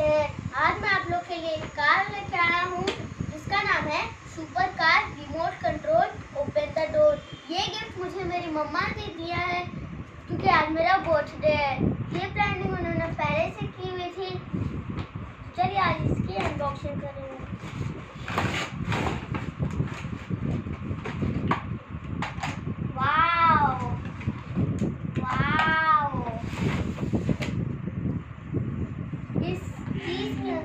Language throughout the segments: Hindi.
हैं। आज मैं आप लोग के लिए एक कार लेके आया हूँ। जिसका नाम है super car remote control open the door. ये गिफ्ट मुझे मेरी मम्मा ने दिया है, क्योंकि आज मेरा बर्थडे है। ये प्लानिंग उन्होंने पहले से की हुई थी। चलिए आज इसकी अनबॉक्सिंग करेंगे वाओ वाओ इस चीज़ के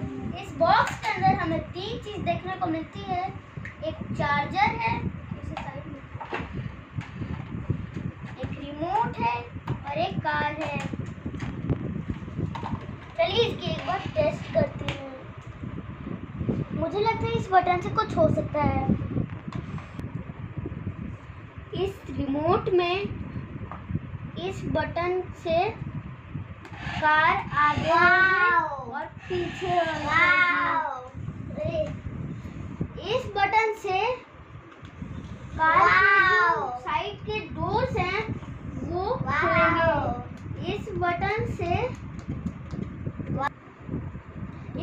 इस बॉक्स के अंदर हमें तीन चीज़ देखने को मिलती है। एक चार्जर है इसे एक रिमोट है और एक कार है। चलिए इसकी एक बार टेस्ट करती हूँ। मुझे लगता है इस बटन से कुछ हो सकता है। इस रिमोट में इस बटन से कार आगे और पीछे इस बटन से कार के जो साइड के डोर्स हैं वो खुलेंगे। इस बटन से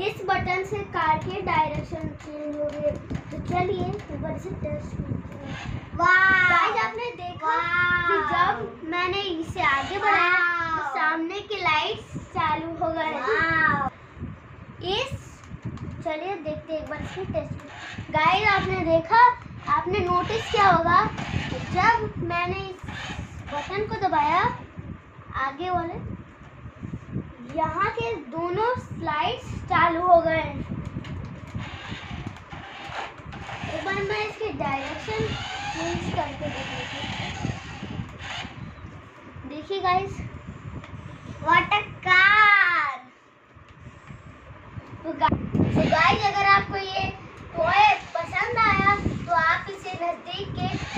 इस बटन से कार के डायरेक्शन चेंज हो गए। तो चलिए बार से टेस्ट करते हैं। गाइस आपने देखा कि जब मैंने इसे आगे बढ़ाया तो सामने की लाइट्स चालू हो गए इस, चलिए देखते एक बार फिर टेस्ट गाइस आपने देखा? आपने नोटिस किया होगा जब मैंने इस बटन को दबाया, आगे वाले, यहाँ के दोनों स्लाइड्स चालू हो गए। एक बार मैं इसकी डायरेक्शन चेंज करके देखती देखिए गाइस they get